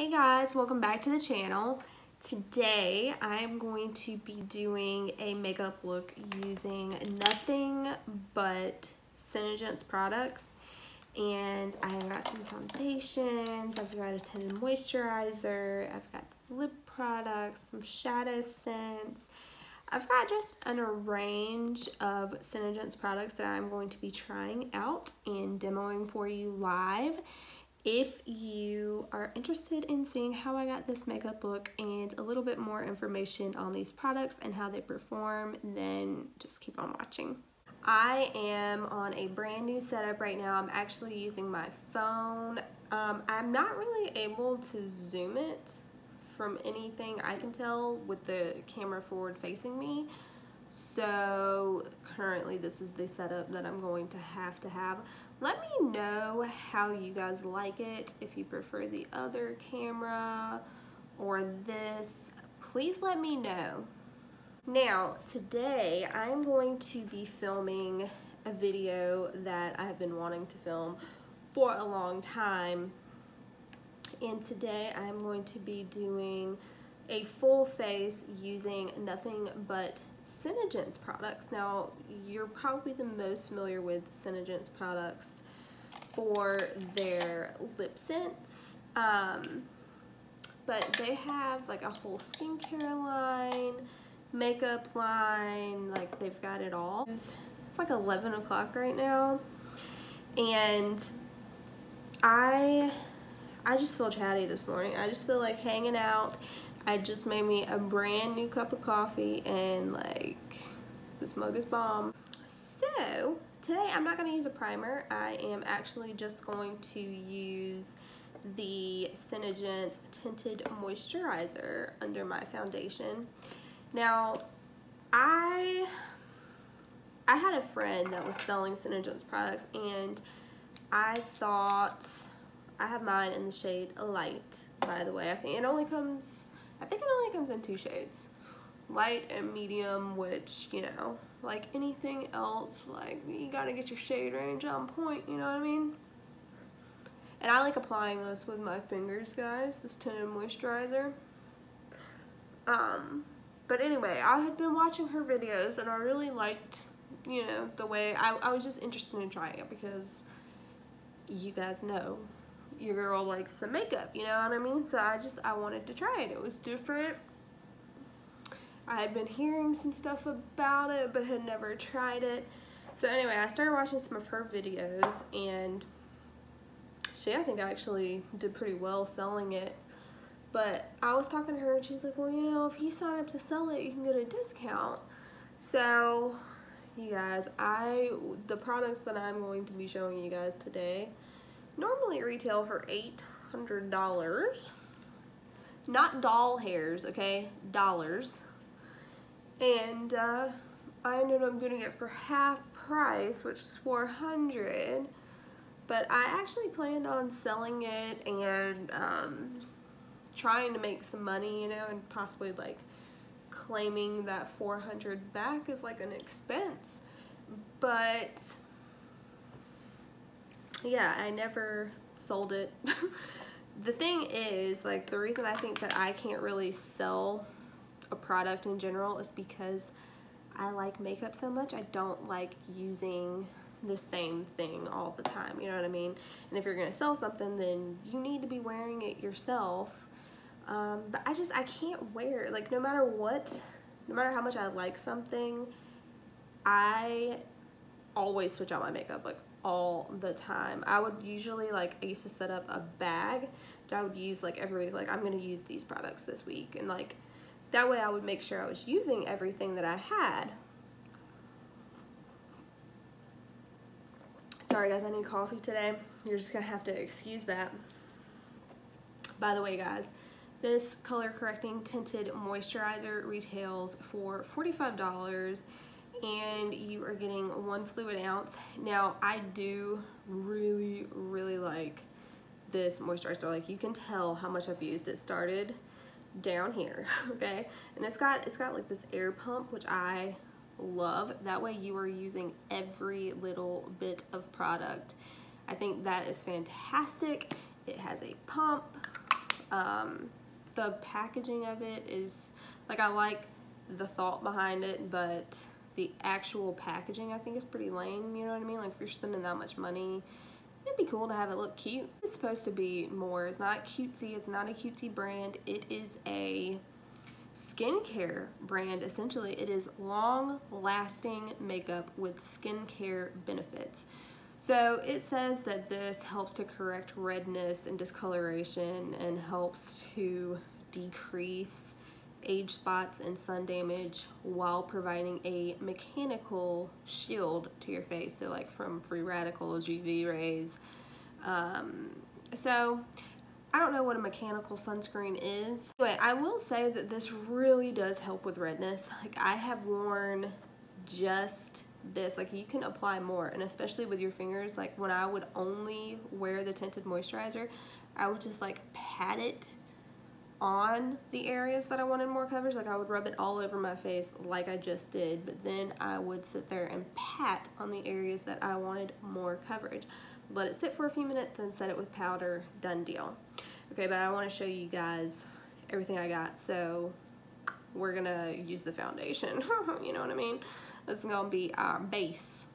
Hey guys, welcome back to the channel. Today I'm going to be doing a makeup look using nothing but SeneGence products. And I've got some foundations, I've got a tinted moisturizer, I've got lip products, some shadow sense. I've got just an range of SeneGence products that I'm going to be trying out and demoing for you live. If you are interested in seeing how I got this makeup look and a little bit more information on these products and how they perform, then just keep on watching. I am on a brand new setup right now. I'm actually using my phone. Um, I'm not really able to zoom it from anything I can tell with the camera forward facing me. So currently this is the setup that I'm going to have to have. Let me know how you guys like it, if you prefer the other camera or this. Please let me know. Now, today I'm going to be filming a video that I've been wanting to film for a long time. And today I'm going to be doing a full face using nothing but SeneGence products. Now, you're probably the most familiar with SeneGence products for their LipSense. Um, but they have like a whole skincare line, makeup line, like they've got it all. It's, it's like 11 o'clock right now. And I, I just feel chatty this morning. I just feel like hanging out I just made me a brand new cup of coffee and like this mug is bomb. So today I'm not going to use a primer. I am actually just going to use the SeneGence Tinted Moisturizer under my foundation. Now I I had a friend that was selling SeneGence products and I thought I have mine in the shade Light by the way. I think it only comes I think it only comes in two shades. Light and medium, which, you know, like anything else, like, you gotta get your shade range on point, you know what I mean? And I like applying this with my fingers, guys, this tinted moisturizer. Um, but anyway, I had been watching her videos and I really liked, you know, the way, I, I was just interested in trying it because you guys know your girl likes some makeup, you know what I mean? So I just, I wanted to try it. It was different. I had been hearing some stuff about it, but had never tried it. So anyway, I started watching some of her videos, and she, I think, actually did pretty well selling it. But I was talking to her, and she's like, well, you know, if you sign up to sell it, you can get a discount. So, you guys, I, the products that I'm going to be showing you guys today, normally retail for $800. Not doll hairs, okay? Dollars. And uh, I ended up getting it for half price, which is 400 but I actually planned on selling it and um, trying to make some money, you know, and possibly like claiming that 400 back is like an expense. But yeah, I never sold it. the thing is, like, the reason I think that I can't really sell a product in general is because I like makeup so much. I don't like using the same thing all the time, you know what I mean? And if you're gonna sell something, then you need to be wearing it yourself. Um, but I just, I can't wear, like, no matter what, no matter how much I like something, I always switch out my makeup. Like, all the time. I would usually like I used to set up a bag that I would use like every week like I'm gonna use these products this week and like that way I would make sure I was using everything that I had. Sorry guys, I need coffee today. You're just gonna have to excuse that. By the way guys, this color correcting tinted moisturizer retails for $45 and you are getting one fluid ounce. Now I do really, really like this moisturizer. Like you can tell how much I've used. It started down here, okay? And it's got, it's got like this air pump, which I love. That way you are using every little bit of product. I think that is fantastic. It has a pump. Um, the packaging of it is, like I like the thought behind it, but the actual packaging I think is pretty lame, you know what I mean? Like if you're spending that much money, it'd be cool to have it look cute. It's supposed to be more, it's not cutesy, it's not a cutesy brand, it is a skincare brand essentially. It is long lasting makeup with skincare benefits. So it says that this helps to correct redness and discoloration and helps to decrease age spots and sun damage while providing a mechanical shield to your face so like from free radicals uv rays um, so I don't know what a mechanical sunscreen is. Anyway, I will say that this really does help with redness. Like I have worn just this, like you can apply more and especially with your fingers, like when I would only wear the tinted moisturizer, I would just like pat it on the areas that I wanted more coverage. Like I would rub it all over my face like I just did, but then I would sit there and pat on the areas that I wanted more coverage. Let it sit for a few minutes, then set it with powder, done deal. Okay, but I wanna show you guys everything I got. So we're gonna use the foundation, you know what I mean? This is gonna be our base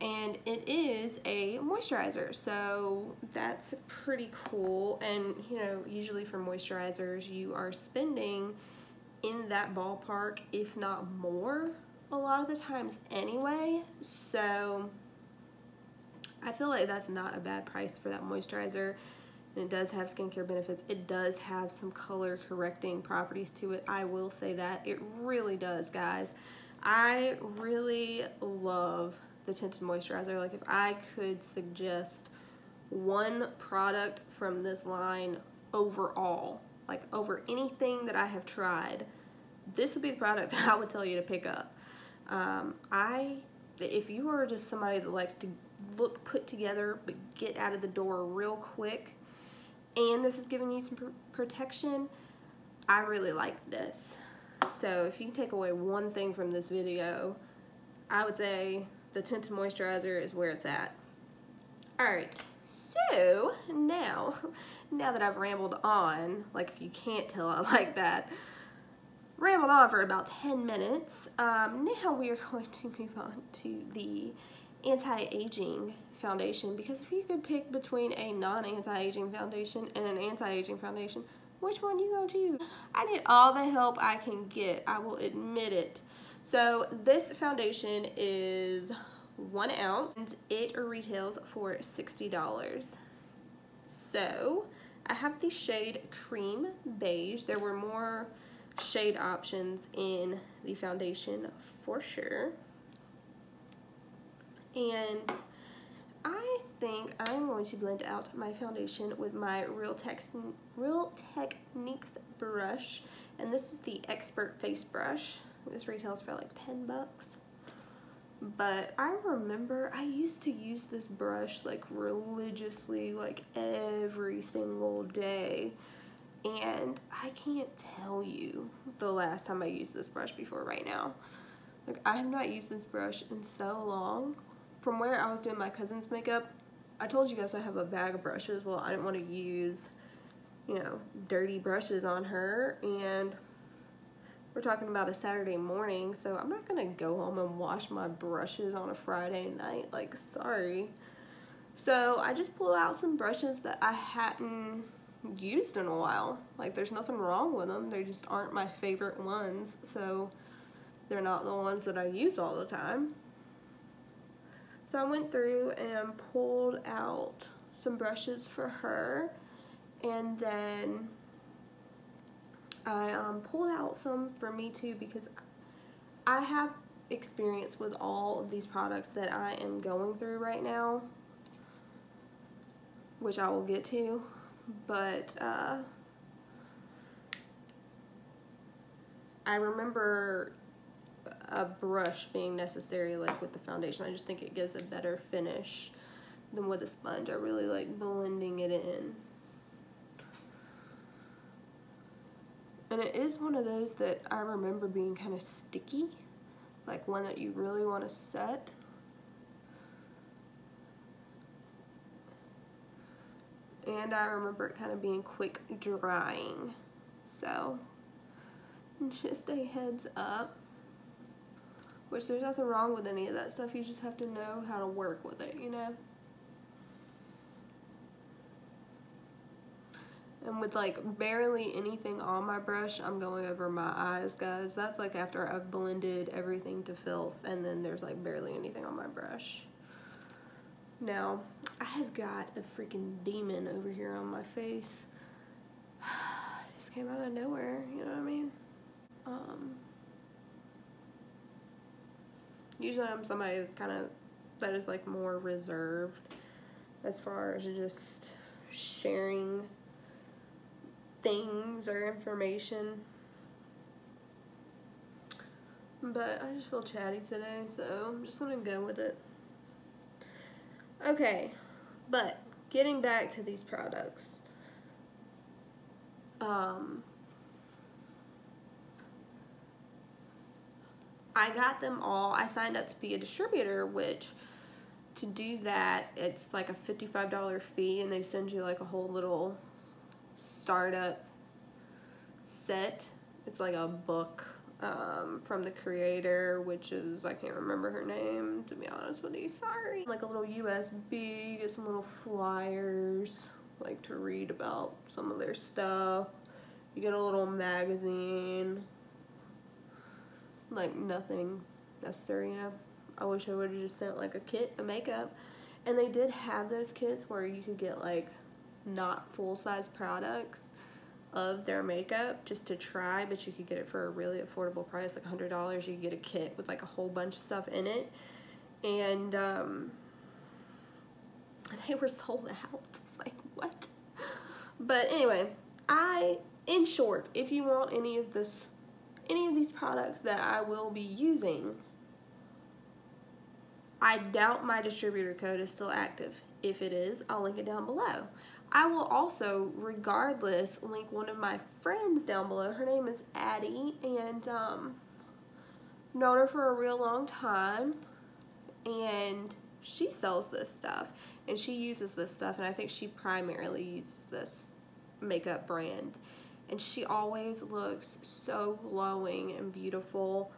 and it is a moisturizer so that's pretty cool. And you know usually for moisturizers you are spending in that ballpark if not more a lot of the times anyway. So I feel like that's not a bad price for that moisturizer. And it does have skincare benefits. It does have some color correcting properties to it. I will say that. It really does guys. I really love the tinted moisturizer. Like if I could suggest one product from this line overall, like over anything that I have tried, this would be the product that I would tell you to pick up. Um, I, if you are just somebody that likes to look put together but get out of the door real quick, and this is giving you some pr protection, I really like this. So if you can take away one thing from this video, I would say the tinted moisturizer is where it's at. Alright, so now, now that I've rambled on, like if you can't tell I like that, rambled on for about 10 minutes, um, now we are going to move on to the anti-aging foundation because if you could pick between a non-anti-aging foundation and an anti-aging foundation, which one you gonna choose? I need all the help I can get, I will admit it. So this foundation is one ounce and it retails for $60. So I have the shade Cream Beige. There were more shade options in the foundation for sure. And I think I'm going to blend out my foundation with my Real, Tex Real Techniques brush. And this is the Expert Face Brush. This retails for like 10 bucks. But I remember I used to use this brush like religiously like every single day. And I can't tell you the last time I used this brush before right now. Like I have not used this brush in so long. From where I was doing my cousin's makeup, I told you guys I have a bag of brushes. Well, I didn't want to use, you know, dirty brushes on her. And we're talking about a Saturday morning, so I'm not gonna go home and wash my brushes on a Friday night, like sorry. So I just pulled out some brushes that I hadn't used in a while. Like there's nothing wrong with them, they just aren't my favorite ones, so they're not the ones that I use all the time. So I went through and pulled out some brushes for her and then I um, pulled out some for me too because I have experience with all of these products that I am going through right now which I will get to but uh, I remember a brush being necessary like with the foundation. I just think it gives a better finish than with a sponge. I really like blending it in And it is one of those that I remember being kind of sticky, like one that you really want to set. and I remember it kind of being quick drying. So, just a heads up. Which there's nothing wrong with any of that stuff, you just have to know how to work with it, you know? And with like barely anything on my brush, I'm going over my eyes, guys. That's like after I've blended everything to filth and then there's like barely anything on my brush. Now, I have got a freaking demon over here on my face. just came out of nowhere, you know what I mean? Um, usually I'm somebody kind of that is like more reserved as far as just sharing things or information. But I just feel chatty today, so I'm just gonna go with it. Okay, but getting back to these products. Um, I got them all. I signed up to be a distributor, which to do that, it's like a $55 fee and they send you like a whole little startup set. It's like a book um, from the creator, which is, I can't remember her name, to be honest with you, sorry. Like a little USB, get some little flyers, like to read about some of their stuff. You get a little magazine, like nothing necessary, you know. I wish I would have just sent like a kit of makeup. And they did have those kits where you could get like not full-size products of their makeup just to try, but you could get it for a really affordable price, like $100. You could get a kit with like a whole bunch of stuff in it. And um, they were sold out. Like, what? But anyway, I, in short, if you want any of this, any of these products that I will be using, I doubt my distributor code is still active. If it is, I'll link it down below. I will also, regardless, link one of my friends down below. Her name is Addy, and um, known her for a real long time, and she sells this stuff, and she uses this stuff, and I think she primarily uses this makeup brand, and she always looks so glowing and beautiful,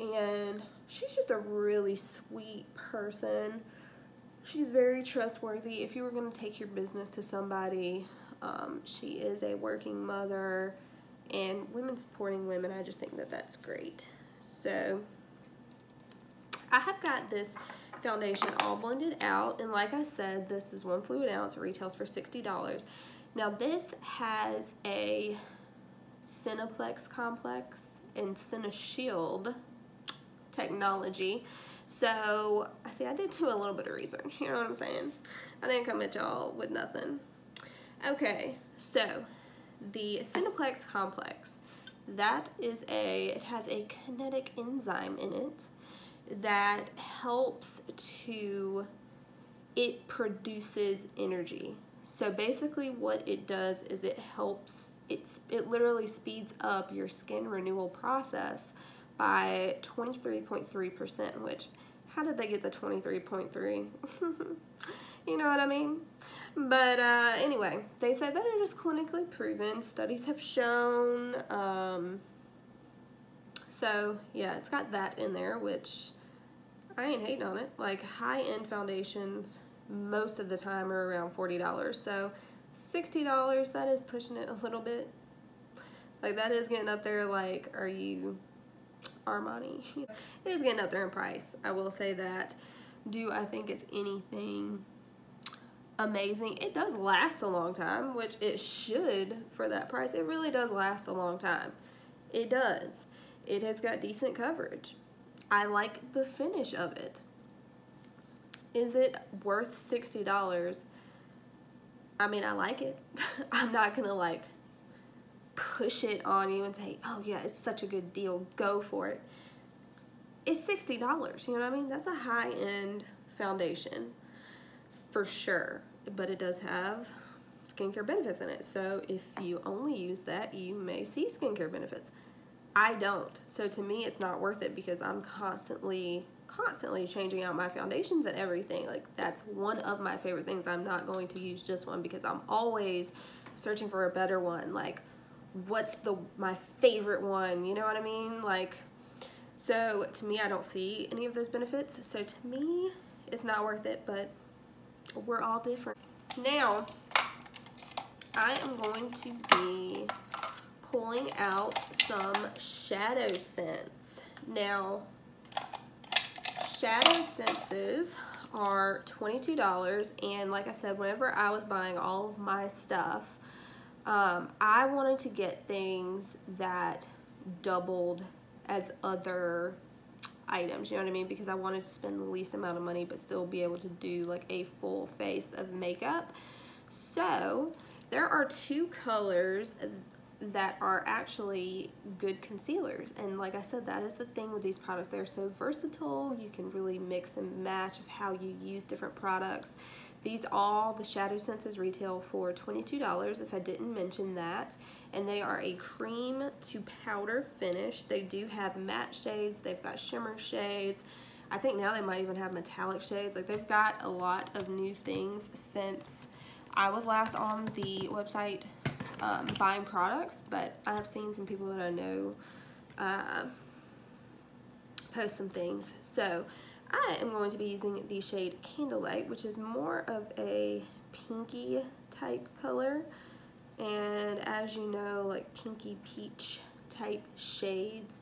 and she's just a really sweet person she's very trustworthy. If you were going to take your business to somebody, um, she is a working mother and women supporting women. I just think that that's great. So I have got this foundation all blended out and like I said this is one fluid ounce it retails for $60 now this has a SenePlex complex and SeneShield technology so, I see, I did do a little bit of research, you know what I'm saying? I didn't come at y'all with nothing. Okay, so, the SenePlex Complex, that is a, it has a kinetic enzyme in it that helps to, it produces energy. So basically what it does is it helps, it's, it literally speeds up your skin renewal process by 23.3%, which, how did they get the 23.3? you know what I mean? But uh, anyway, they said that it is clinically proven. Studies have shown. Um, so, yeah, it's got that in there, which I ain't hating on it. Like, high-end foundations most of the time are around $40. So, $60, that is pushing it a little bit. Like, that is getting up there, like, are you Armani. it is getting up there in price. I will say that. Do I think it's anything amazing? It does last a long time, which it should for that price. It really does last a long time. It does. It has got decent coverage. I like the finish of it. Is it worth $60? I mean, I like it. I'm not going to like push it on you and say, oh yeah, it's such a good deal, go for it. It's $60, you know what I mean? That's a high-end foundation for sure, but it does have skincare benefits in it. So if you only use that, you may see skincare benefits. I don't. So to me, it's not worth it because I'm constantly, constantly changing out my foundations and everything. Like that's one of my favorite things. I'm not going to use just one because I'm always searching for a better one. Like what's the my favorite one? You know what I mean? Like so to me, I don't see any of those benefits. So to me, it's not worth it, but we're all different. Now, I am going to be pulling out some Shadow Sense. Now, Shadow Senses are $22 and like I said, whenever I was buying all of my stuff, um, I wanted to get things that doubled as other items, you know what I mean? Because I wanted to spend the least amount of money but still be able to do like a full face of makeup. So there are two colors that are actually good concealers and like I said that is the thing with these products they're so versatile you can really mix and match of how you use different products these all the shadow senses retail for $22 if I didn't mention that. And they are a cream to powder finish. They do have matte shades. They've got shimmer shades. I think now they might even have metallic shades. Like they've got a lot of new things since I was last on the website um, buying products, but I have seen some people that I know uh, post some things. So I am going to be using the shade Candlelight, which is more of a pinky type color. And as you know, like pinky peach type shades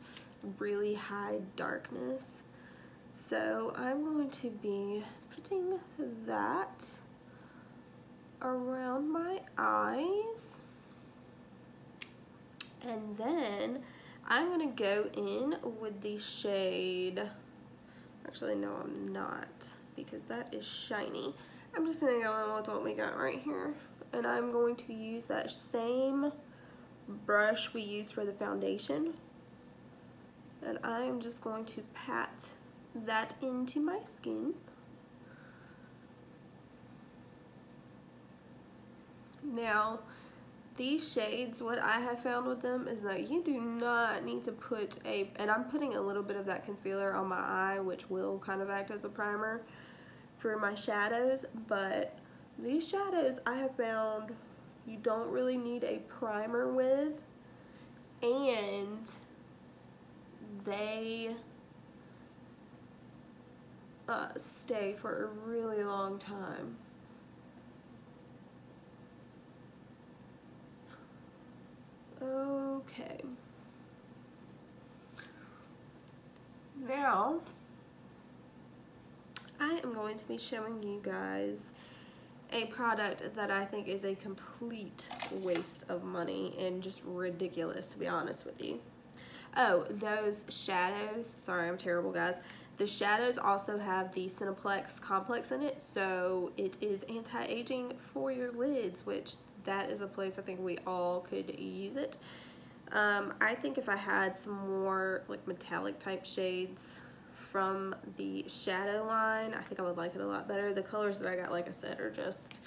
really high darkness. So I'm going to be putting that around my eyes. And then I'm going to go in with the shade, actually no I'm not because that is shiny. I'm just going to go in with what we got right here. And I'm going to use that same brush we used for the foundation. And I am just going to pat that into my skin. Now, these shades, what I have found with them is that you do not need to put a, and I'm putting a little bit of that concealer on my eye, which will kind of act as a primer for my shadows, but these shadows I have found you don't really need a primer with, and they uh, stay for a really long time. Okay. Now, I am going to be showing you guys a product that I think is a complete waste of money and just ridiculous to be honest with you. Oh, those shadows, sorry I'm terrible guys. The shadows also have the SenePlex complex in it, so it is anti-aging for your lids, which that is a place I think we all could use it. Um, I think if I had some more like metallic type shades from the shadow line, I think I would like it a lot better. The colors that I got, like I said, are just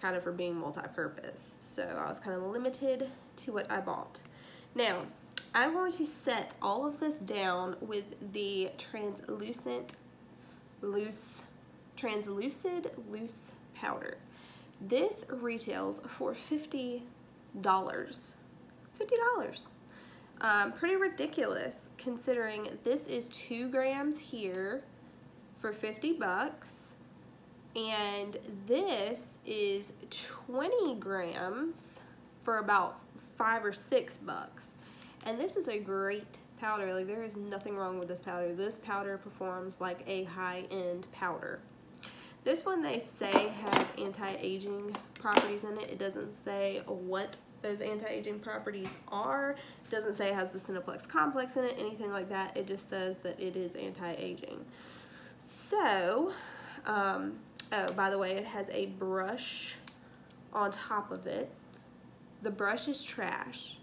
kind of for being multi-purpose. So I was kind of limited to what I bought. Now, I'm going to set all of this down with the translucent loose, translucid loose powder. This retails for $50. $50. Um, pretty ridiculous considering this is two grams here for 50 bucks and this is 20 grams for about five or six bucks and this is a great powder like there is nothing wrong with this powder this powder performs like a high-end powder this one they say has anti-aging properties in it. It doesn't say what those anti-aging properties are. It doesn't say it has the SenePlex complex in it, anything like that. It just says that it is anti-aging. So, um, oh, by the way, it has a brush on top of it. The brush is trash.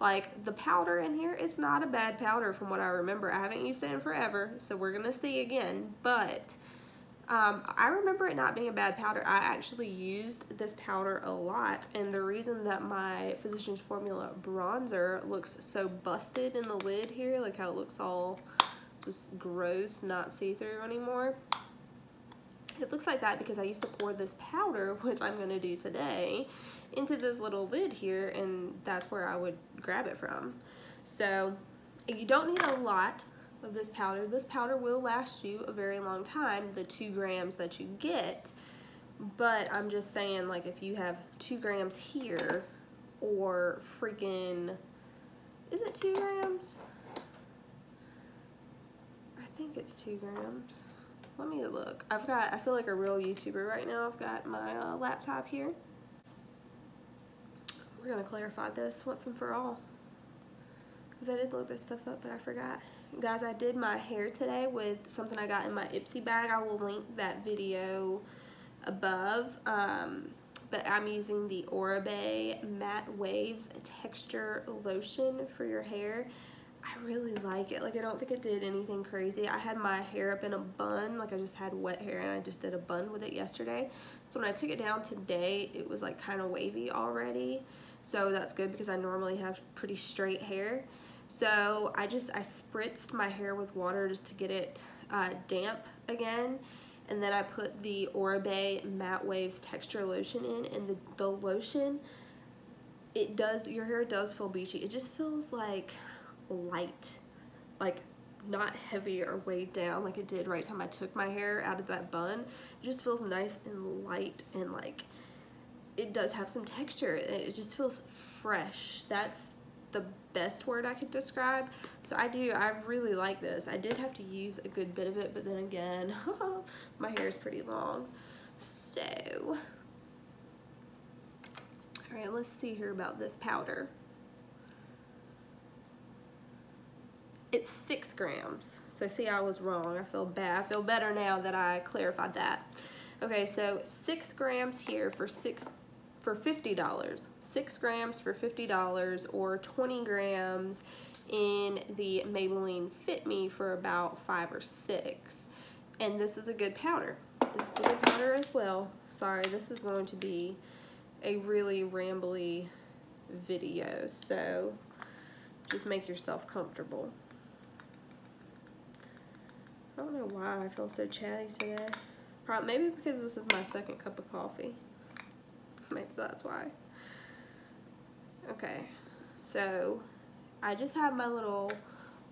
Like, the powder in here, it's not a bad powder from what I remember. I haven't used it in forever, so we're going to see again. But um, I remember it not being a bad powder. I actually used this powder a lot and the reason that my Physicians Formula bronzer looks so busted in the lid here, like how it looks all just gross, not see-through anymore. It looks like that because I used to pour this powder, which I'm going to do today, into this little lid here, and that's where I would grab it from. So you don't need a lot of this powder. This powder will last you a very long time, the two grams that you get, but I'm just saying, like, if you have two grams here, or freaking, is it two grams? I think it's two grams. Let me look. I've got, I feel like a real YouTuber right now. I've got my uh, laptop here. We're gonna clarify this once and for all. Because I did look this stuff up, but I forgot. Guys, I did my hair today with something I got in my Ipsy bag. I will link that video above. Um, but I'm using the Oribe Matte Waves Texture Lotion for your hair. I really like it. Like, I don't think it did anything crazy. I had my hair up in a bun. Like, I just had wet hair, and I just did a bun with it yesterday. So when I took it down today, it was, like, kind of wavy already. So that's good because I normally have pretty straight hair. So I just, I spritzed my hair with water just to get it uh, damp again. And then I put the Oribe Matte Waves Texture Lotion in. And the, the lotion, it does, your hair does feel beachy. It just feels like light, like not heavy or weighed down like it did right time I took my hair out of that bun. It just feels nice and light and like it does have some texture. It just feels fresh. That's the best word I could describe. So I do, I really like this. I did have to use a good bit of it, but then again, my hair is pretty long. So, all right, let's see here about this powder. it's six grams. So see, I was wrong. I feel bad. I feel better now that I clarified that. Okay, so six grams here for six for fifty dollars. Six grams for fifty dollars, or twenty grams in the Maybelline Fit Me for about five or six. And this is a good powder. This is a good powder as well. Sorry, this is going to be a really rambly video, so just make yourself comfortable. I don't know why I feel so chatty today. Probably, maybe because this is my second cup of coffee. Maybe that's why. Okay, so I just have my little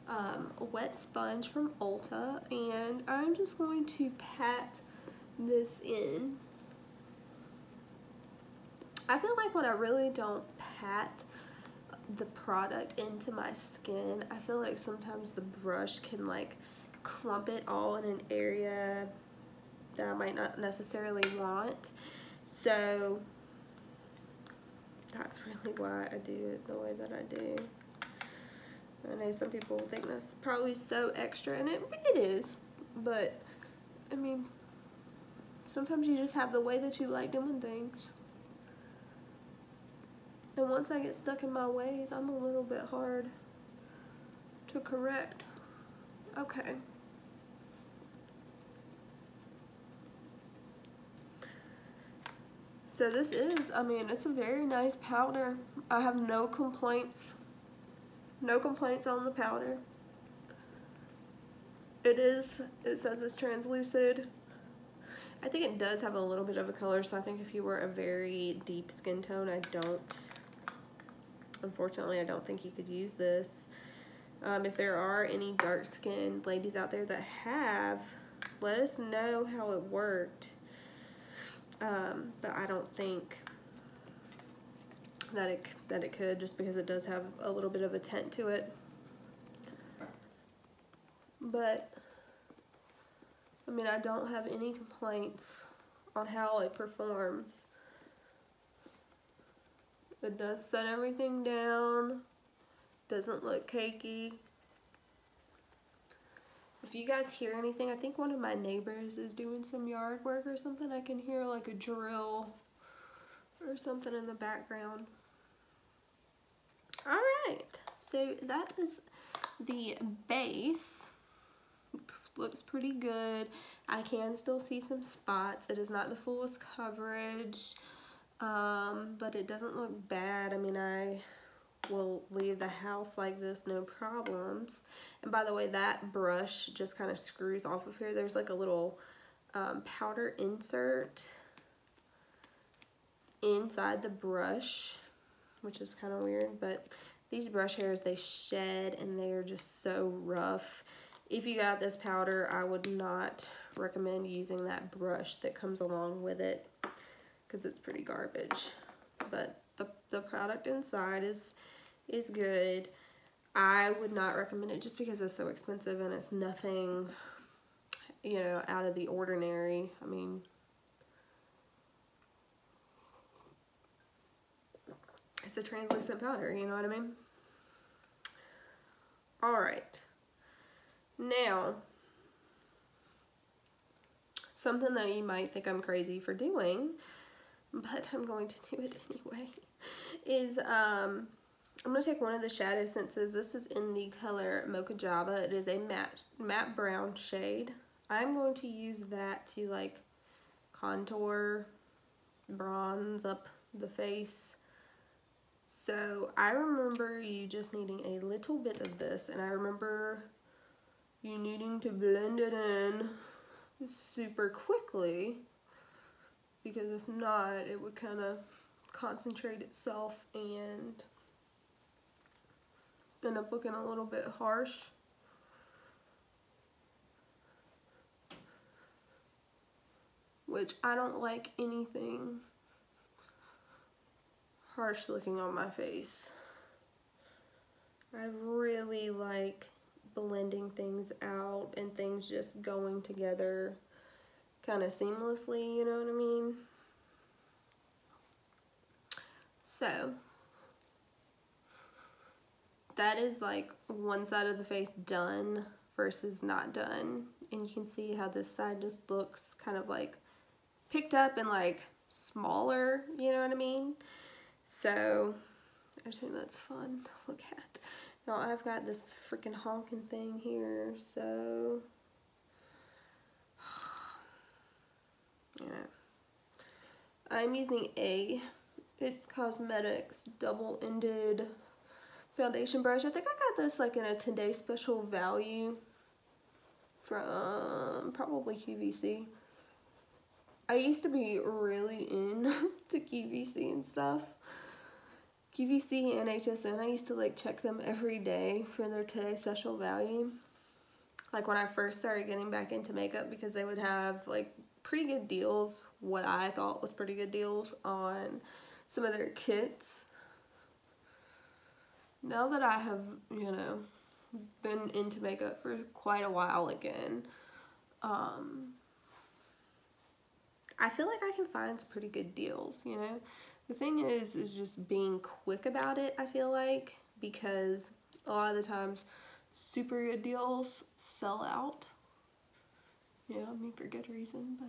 um, wet sponge from Ulta and I'm just going to pat this in. I feel like when I really don't pat the product into my skin, I feel like sometimes the brush can like clump it all in an area that I might not necessarily want. So that's really why I do it the way that I do. I know some people think that's probably so extra, and it, it is, but I mean, sometimes you just have the way that you like doing things. And once I get stuck in my ways, I'm a little bit hard to correct. Okay. So this is, I mean, it's a very nice powder. I have no complaints. No complaints on the powder. It is, it says it's translucid. I think it does have a little bit of a color, so I think if you were a very deep skin tone, I don't, unfortunately, I don't think you could use this. Um, if there are any dark skinned ladies out there that have, let us know how it worked um, but I don't think that it that it could just because it does have a little bit of a tint to it. But I mean, I don't have any complaints on how it performs. It does set everything down. Doesn't look cakey. You guys hear anything, I think one of my neighbors is doing some yard work or something. I can hear like a drill or something in the background. Alright, so that is the base. Looks pretty good. I can still see some spots. It is not the fullest coverage, um, but it doesn't look bad. I mean, I will leave the house like this no problems. And by the way, that brush just kind of screws off of here. There's like a little um, powder insert inside the brush, which is kind of weird, but these brush hairs, they shed and they're just so rough. If you got this powder, I would not recommend using that brush that comes along with it because it's pretty garbage. But the, the product inside is, is good. I would not recommend it just because it's so expensive and it's nothing, you know, out of the ordinary. I mean, it's a translucent powder, you know what I mean? All right. Now, something that you might think I'm crazy for doing, but I'm going to do it anyway, is um, I'm going to take one of the Shadow Senses. This is in the color Mocha Java. It is a matte, matte brown shade. I'm going to use that to like contour, bronze up the face. So I remember you just needing a little bit of this and I remember you needing to blend it in super quickly because if not it would kind of concentrate itself and end up looking a little bit harsh. Which I don't like anything harsh looking on my face. I really like blending things out and things just going together kind of seamlessly, you know what I mean? So, that is like one side of the face done versus not done. And you can see how this side just looks kind of like picked up and like smaller, you know what I mean? So, I just think that's fun to look at. Now I've got this freaking honking thing here, so yeah. I'm using a It Cosmetics double-ended foundation brush. I think I got this like in a today special value from probably QVC. I used to be really into QVC and stuff. QVC and HSN, I used to like check them every day for their today special value. Like when I first started getting back into makeup because they would have like pretty good deals, what I thought was pretty good deals on some of their kits. Now that I have, you know, been into makeup for quite a while again, um, I feel like I can find some pretty good deals, you know. The thing is, is just being quick about it, I feel like, because a lot of the times super good deals sell out. Yeah, I mean for good reason, but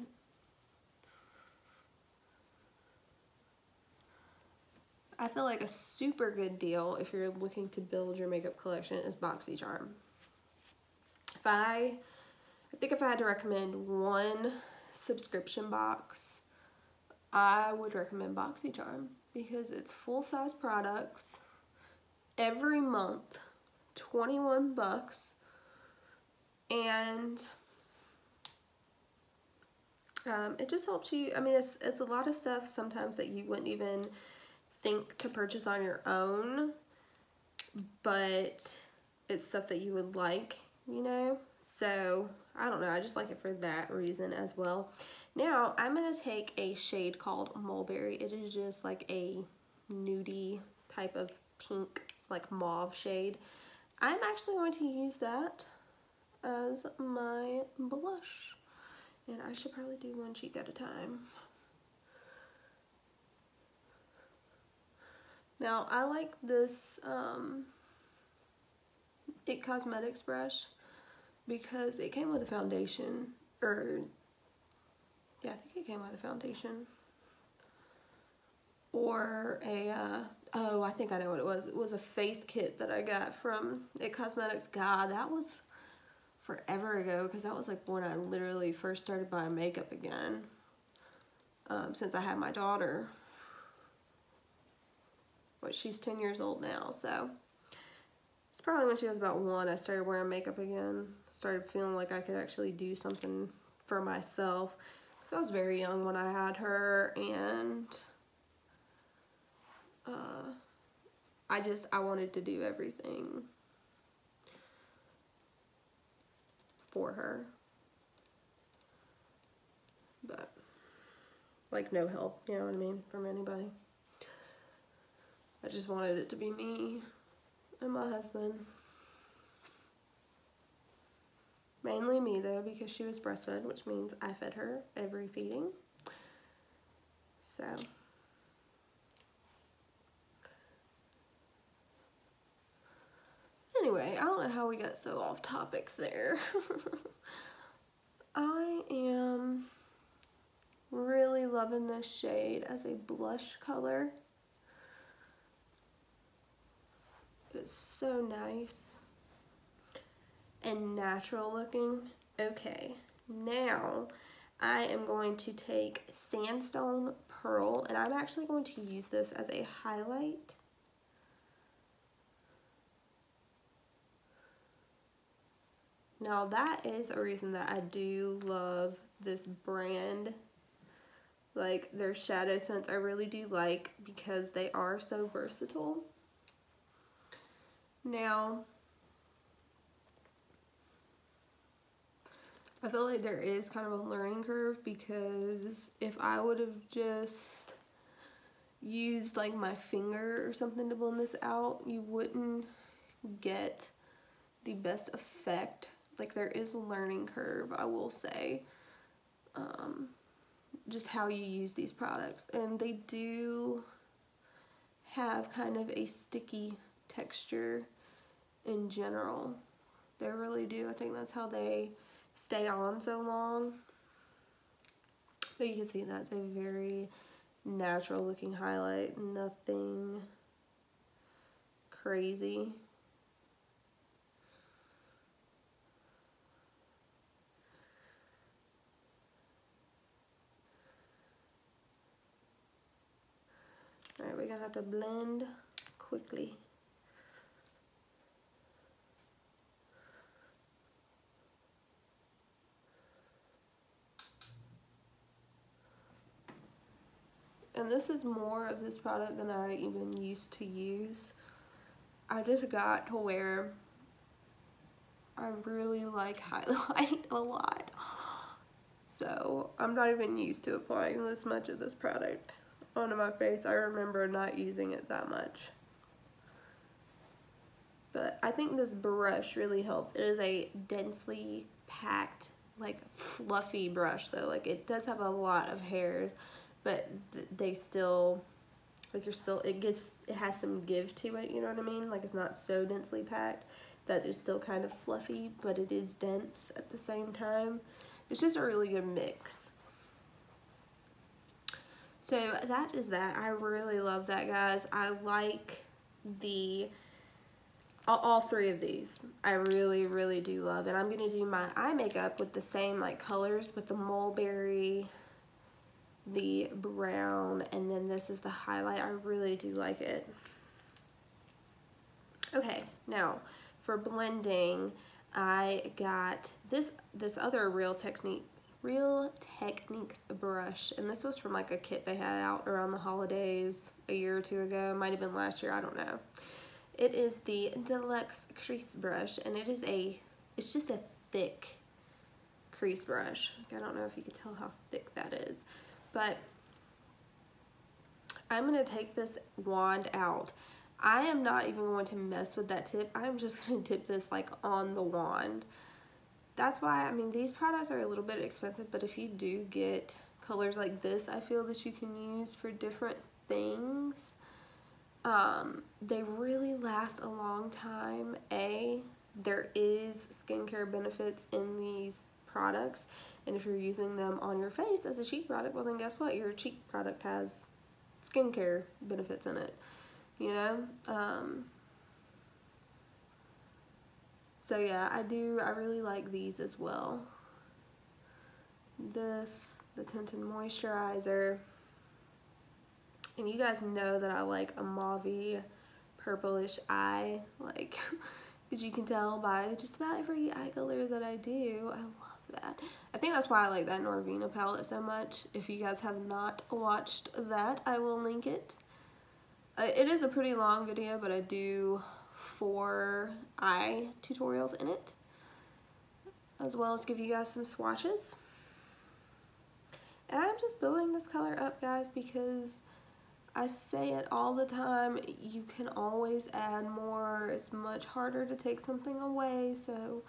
I feel like a super good deal if you're looking to build your makeup collection is BoxyCharm. If I, I think if I had to recommend one subscription box, I would recommend BoxyCharm because it's full-size products every month, 21 bucks, and um, it just helps you, I mean, it's, it's a lot of stuff sometimes that you wouldn't even think to purchase on your own, but it's stuff that you would like, you know? So, I don't know, I just like it for that reason as well. Now, I'm going to take a shade called Mulberry. It is just like a nudie type of pink, like mauve shade. I'm actually going to use that as my blush. And I should probably do one cheek at a time. Now, I like this um, It Cosmetics brush because it came with a foundation, or yeah, I think it came with a foundation. Or a, uh, oh, I think I know what it was. It was a face kit that I got from It Cosmetics. God, that was forever ago because that was like when I literally first started buying makeup again um, since I had my daughter. What she's 10 years old now, so it's probably when she was about one I started wearing makeup again. Started feeling like I could actually do something for myself. I was very young when I had her and uh, I just, I wanted to do everything for her. But, like no help, you know what I mean, from anybody. I just wanted it to be me and my husband. Mainly me though because she was breastfed, which means I fed her every feeding. So. Anyway, I don't know how we got so off topic there. I am really loving this shade as a blush color. It's so nice and natural looking. Okay, now I am going to take Sandstone Pearl and I'm actually going to use this as a highlight. Now that is a reason that I do love this brand. Like their shadow sense I really do like because they are so versatile. Now, I feel like there is kind of a learning curve because if I would have just used like my finger or something to blend this out, you wouldn't get the best effect. Like there is a learning curve, I will say. Um, just how you use these products. And they do have kind of a sticky texture in general. They really do. I think that's how they stay on so long. But you can see that's a very natural looking highlight. Nothing crazy. Alright, we're gonna have to blend quickly. And this is more of this product than I even used to use. I just got to where I really like highlight a lot. So I'm not even used to applying this much of this product onto my face. I remember not using it that much. But I think this brush really helps. It is a densely packed, like fluffy brush though. Like it does have a lot of hairs but they still like you're still it gives it has some give to it you know what I mean? Like it's not so densely packed that it's still kind of fluffy but it is dense at the same time. It's just a really good mix. So that is that. I really love that guys. I like the all, three of these. I really really do love and I'm gonna do my eye makeup with the same like colors with the mulberry the brown and then this is the highlight. I really do like it. Okay, now for blending, I got this this other Real Technique Real Techniques brush, and this was from like a kit they had out around the holidays a year or two ago. Might have been last year, I don't know. It is the Deluxe Crease Brush, and it is a, it's just a thick crease brush. I don't know if you can tell how thick that is but I'm going to take this wand out. I am not even going to mess with that tip. I'm just going to dip this like on the wand. That's why, I mean, these products are a little bit expensive, but if you do get colors like this, I feel that you can use for different things. Um, they really last a long time. A, there is skincare benefits in these products. And if you're using them on your face as a cheek product, well then guess what? Your cheek product has skincare benefits in it, you know? Um, so yeah, I do, I really like these as well. This, the Tinted Moisturizer. And you guys know that I like a mauve purplish eye. Like, as you can tell by just about every eye color that I do. I that. I think that's why I like that Norvina palette so much. If you guys have not watched that, I will link it. Uh, it is a pretty long video, but I do four eye tutorials in it. As well as give you guys some swatches. And I'm just building this color up, guys, because I say it all the time, you can always add more. It's much harder to take something away, so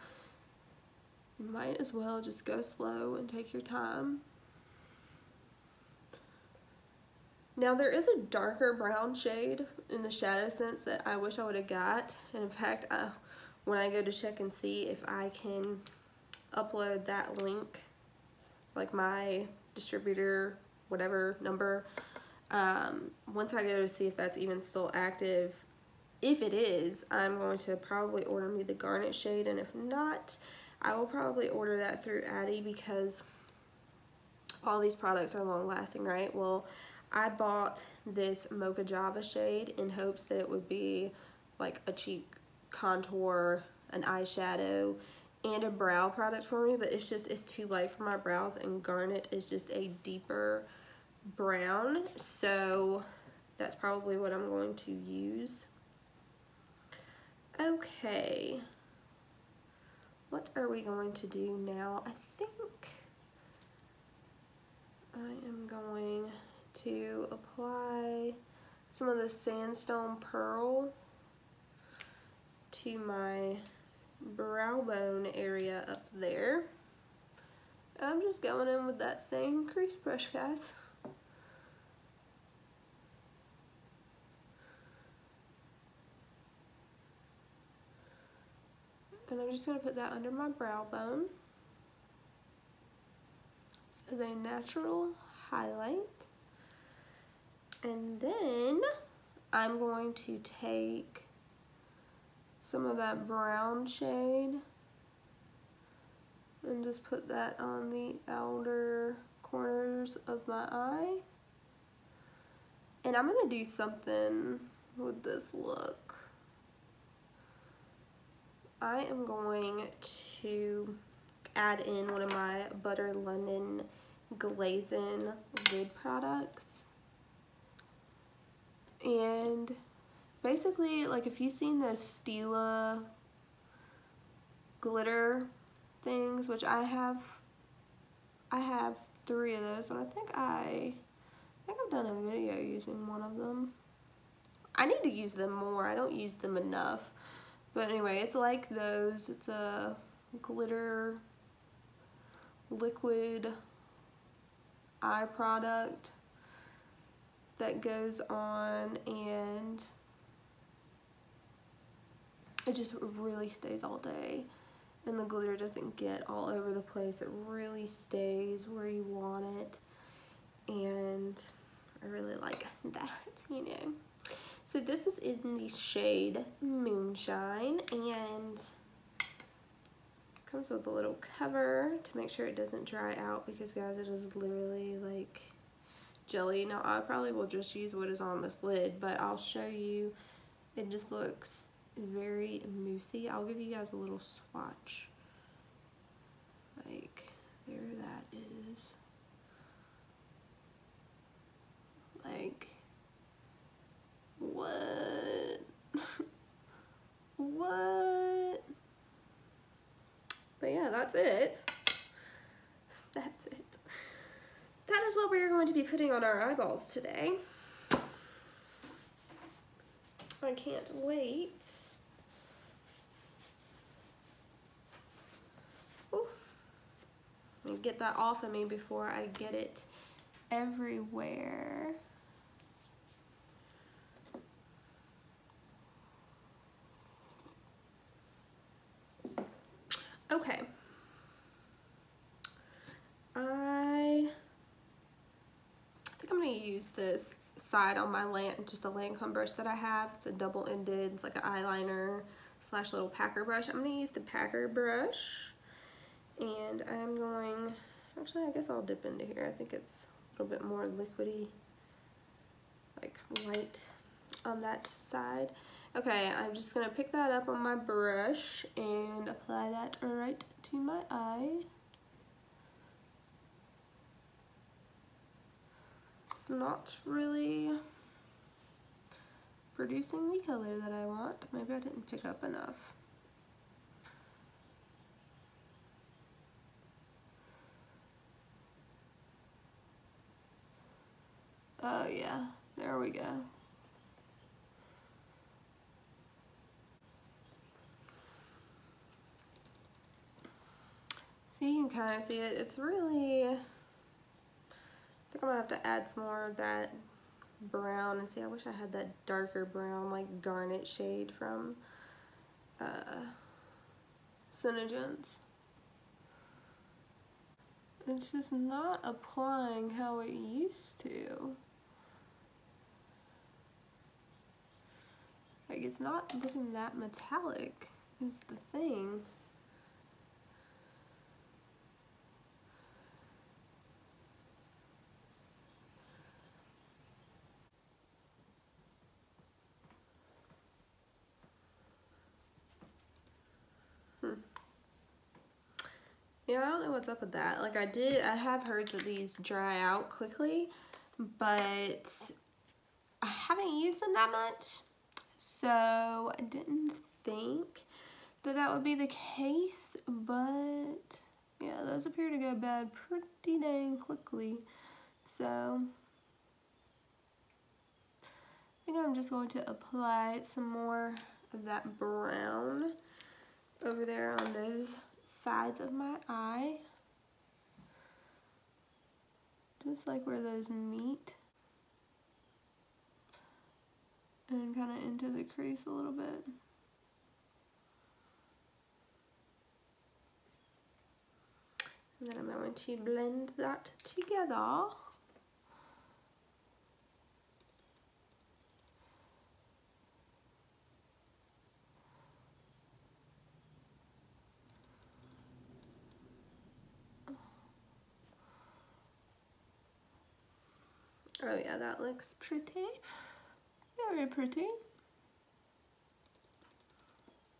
you might as well just go slow and take your time. Now there is a darker brown shade in the shadow sense that I wish I would have got. And in fact, I, when I go to check and see if I can upload that link, like my distributor, whatever number, um, once I go to see if that's even still active, if it is, I'm going to probably order me the garnet shade, and if not, I will probably order that through Addy because all these products are long lasting, right? Well, I bought this Mocha Java shade in hopes that it would be like a cheap contour, an eyeshadow, and a brow product for me, but it's just, it's too light for my brows, and Garnet is just a deeper brown, so that's probably what I'm going to use. Okay, what are we going to do now? I think I am going to apply some of the sandstone pearl to my brow bone area up there. I'm just going in with that same crease brush, guys. And I'm just going to put that under my brow bone. Is a natural highlight. And then I'm going to take some of that brown shade and just put that on the outer corners of my eye. And I'm going to do something with this look. I am going to add in one of my Butter London Glazing lid products. And basically, like if you've seen the Stila glitter things, which I have, I have three of those, and I think I, I think I've done a video using one of them. I need to use them more. I don't use them enough. But anyway, it's like those. It's a glitter liquid eye product that goes on and it just really stays all day. And the glitter doesn't get all over the place. It really stays where you want it. And I really like that you know so this is in the shade Moonshine and comes with a little cover to make sure it doesn't dry out because guys it is literally like jelly. Now I probably will just use what is on this lid but I'll show you it just looks very moussey. I'll give you guys a little swatch. Like there that is. Like what? what? But yeah, that's it. That's it. That is what we're going to be putting on our eyeballs today. I can't wait. Get that off of me before I get it everywhere. Okay. I think I'm going to use this side on my land, just a Lancome brush that I have. It's a double-ended, it's like an eyeliner slash little packer brush. I'm going to use the packer brush. And I'm going, actually I guess I'll dip into here. I think it's a little bit more liquidy. like light on that side. Okay, I'm just gonna pick that up on my brush and apply that right to my eye. Not really producing the color that I want. Maybe I didn't pick up enough. Oh yeah, there we go. So you can kind of see it. It's really, I think I'm gonna have to add some more of that brown and see I wish I had that darker brown like garnet shade from uh, SeneGence. It's just not applying how it used to. Like it's not looking that metallic is the thing. Yeah, I don't know what's up with that. Like I did, I have heard that these dry out quickly, but I haven't used them that much. So I didn't think that that would be the case, but yeah, those appear to go bad pretty dang quickly. So I think I'm just going to apply some more of that brown over there on those sides of my eye. Just like where those meet. And kind of into the crease a little bit. And then I'm going to blend that together. Oh yeah, that looks pretty. Very pretty.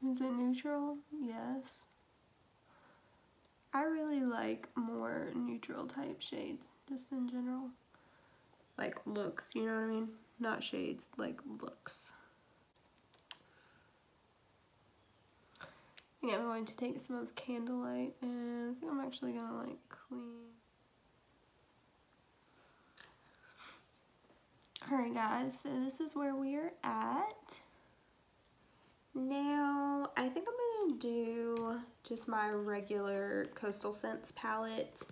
Is it neutral? Yes. I really like more neutral type shades, just in general. Like looks, you know what I mean? Not shades, like looks. Yeah, I'm going to take some of Candlelight and I think I'm actually gonna like clean Alright guys, so this is where we are at. Now, I think I'm going to do just my regular Coastal Scents palette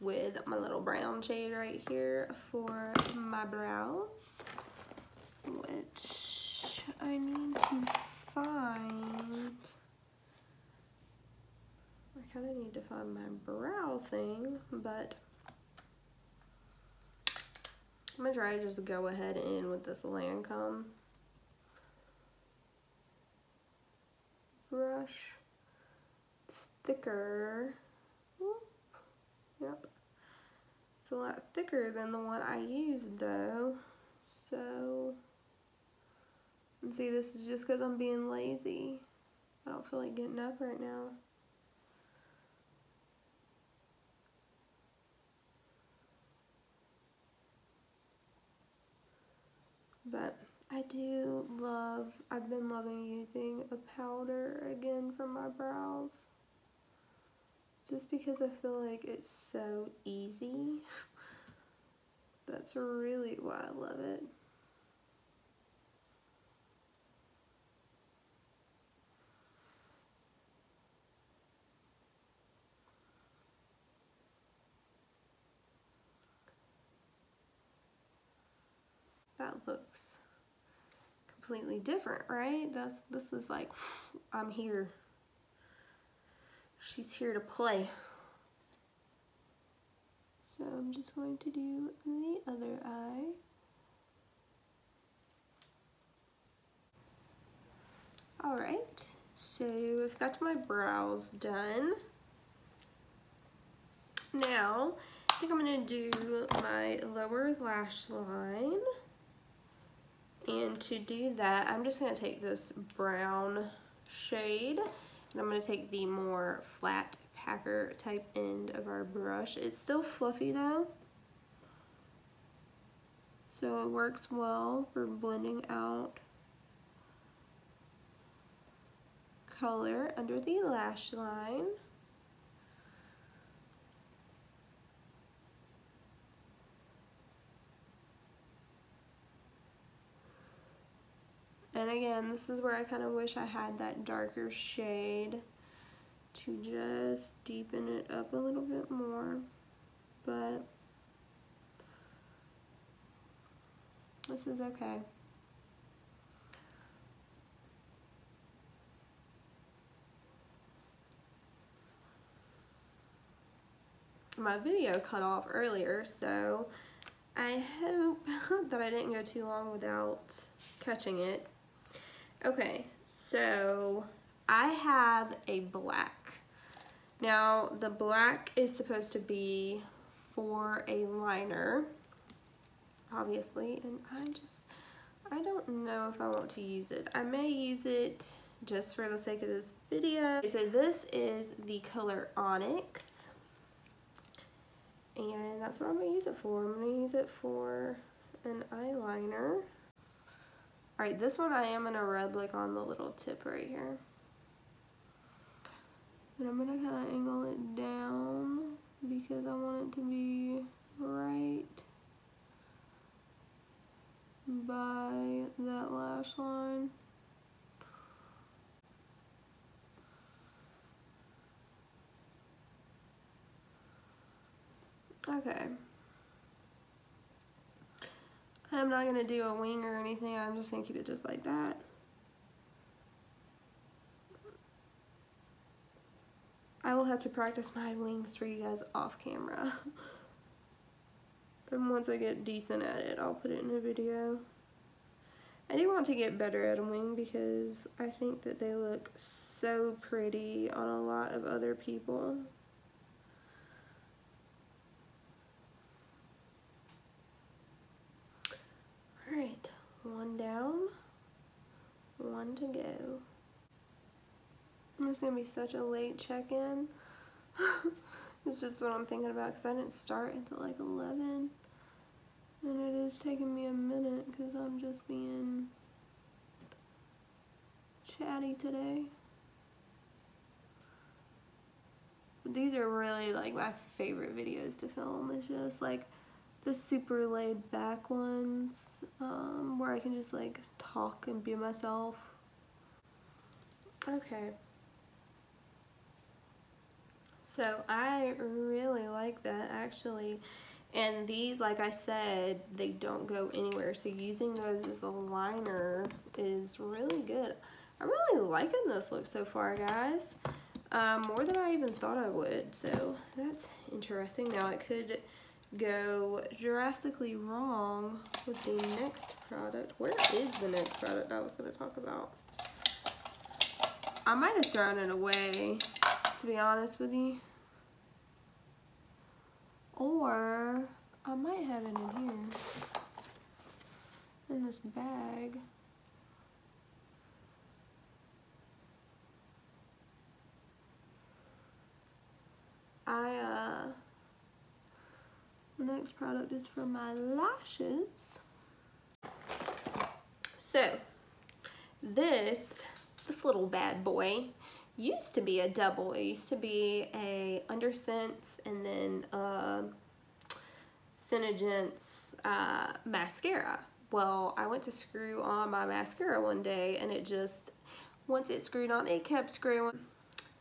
with my little brown shade right here for my brows, which I need to find. I kind of need to find my brow thing, but I'm gonna try to just go ahead in with this Lancome brush. It's thicker. Yep. It's a lot thicker than the one I used though. So, and see this is just because I'm being lazy. I don't feel like getting up right now. But I do love, I've been loving using a powder again for my brows. Just because I feel like it's so easy. That's really why I love it. that looks completely different, right? That's this is like I'm here. She's here to play. So I'm just going to do the other eye. Alright, so I've got my brows done. Now, I think I'm going to do my lower lash line. And to do that, I'm just going to take this brown shade and I'm going to take the more flat packer type end of our brush. It's still fluffy though. So it works well for blending out color under the lash line. And again, this is where I kind of wish I had that darker shade to just deepen it up a little bit more. But this is okay. My video cut off earlier, so I hope that I didn't go too long without catching it. Okay, so I have a black. Now, the black is supposed to be for a liner, obviously, and I just, I don't know if I want to use it. I may use it just for the sake of this video. So this is the color Onyx, and that's what I'm going to use it for. I'm going to use it for an eyeliner. Alright, this one I am going to rub like on the little tip right here. And I'm going to kind of angle it down because I want it to be right by that lash line. Okay. I'm not going to do a wing or anything. I'm just going to keep it just like that. I will have to practice my wings for you guys off camera. and once I get decent at it, I'll put it in a video. I do want to get better at a wing because I think that they look so pretty on a lot of other people. Alright, one down, one to go. Is going to be such a late check-in. it's just what I'm thinking about because I didn't start until like 11. And it is taking me a minute because I'm just being chatty today. These are really like my favorite videos to film. It's just like the super laid back ones um, where I can just like talk and be myself. Okay. So I really like that actually. And these, like I said, they don't go anywhere. So using those as a liner is really good. I'm really liking this look so far, guys. Um, more than I even thought I would. So that's interesting. Now it could go drastically wrong with the next product. Where is the next product I was going to talk about? I might have thrown it away, to be honest with you. Or I might have it in here, in this bag. I, uh, the next product is for my lashes. So, this, this little bad boy used to be a double. It used to be a Undersense and then uh, Senegence uh, mascara. Well, I went to screw on my mascara one day and it just, once it screwed on, it kept screwing.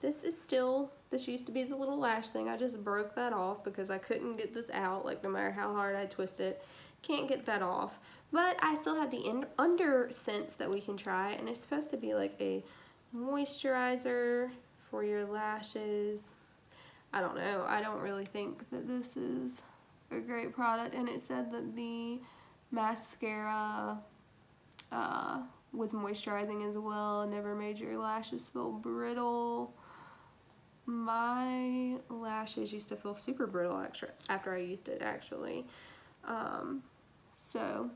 This is still, this used to be the little lash thing. I just broke that off because I couldn't get this out, like no matter how hard I twist it. Can't get that off. But I still have the Undersense that we can try and it's supposed to be like a moisturizer for your lashes. I don't know. I don't really think that this is a great product. And it said that the mascara uh, was moisturizing as well. Never made your lashes feel brittle. My lashes used to feel super brittle after I used it actually. Um, so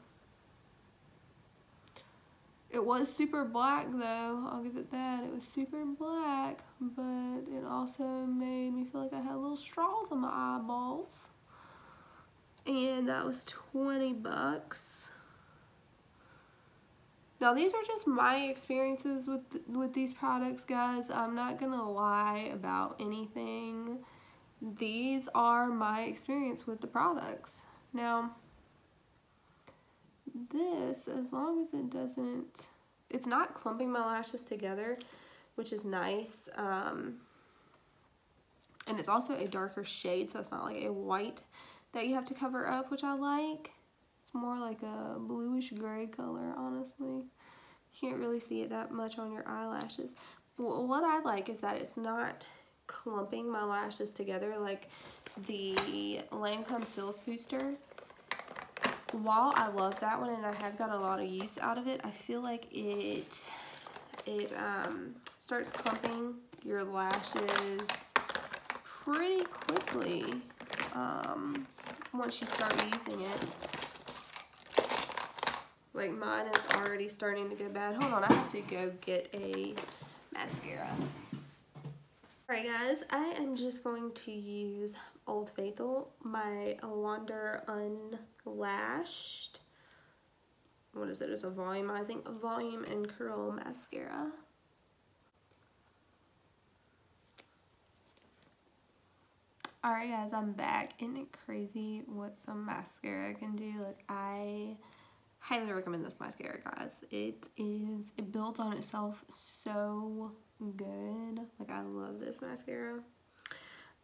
It was super black though, I'll give it that. It was super black, but it also made me feel like I had little straws on my eyeballs. And that was 20 bucks. Now these are just my experiences with with these products, guys. I'm not gonna lie about anything. These are my experience with the products. Now, this, as long as it doesn't, it's not clumping my lashes together, which is nice. Um, and it's also a darker shade, so it's not like a white that you have to cover up, which I like. More like a bluish gray color, honestly. You Can't really see it that much on your eyelashes. What I like is that it's not clumping my lashes together like the Lancome Cils Booster. While I love that one and I have got a lot of use out of it, I feel like it it um, starts clumping your lashes pretty quickly um, once you start using it. Like mine is already starting to go bad. Hold on, I have to go get a mascara. Alright guys, I am just going to use Old Faithful, my Wander Unlashed. What is it? It's a volumizing volume and curl mascara. Alright guys, I'm back. Isn't it crazy what some mascara can do? Like I highly recommend this mascara guys. It is it builds on itself so good. Like i love this mascara.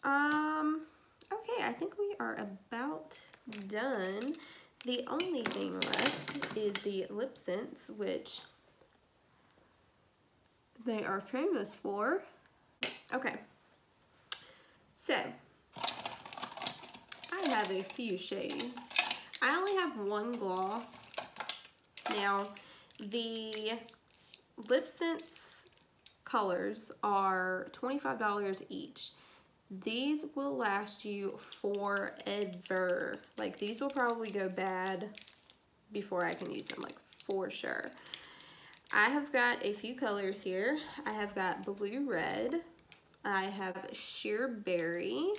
Um okay i think we are about done. The only thing left is the LipSense which they are famous for. Okay. So i have a few shades. I only have one gloss now, the LipSense colors are $25 each. These will last you forever. Like, these will probably go bad before I can use them, like, for sure. I have got a few colors here. I have got blue red. I have sheer berry